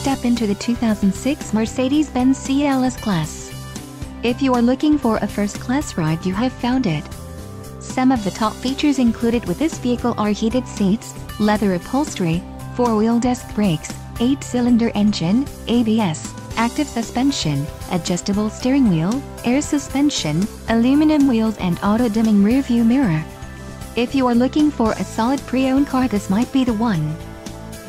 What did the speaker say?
step into the 2006 Mercedes-Benz CLS class. If you are looking for a first-class ride you have found it. Some of the top features included with this vehicle are heated seats, leather upholstery, four-wheel disc brakes, 8-cylinder engine, ABS, active suspension, adjustable steering wheel, air suspension, aluminum wheels and auto-dimming rearview mirror. If you are looking for a solid pre-owned car this might be the one.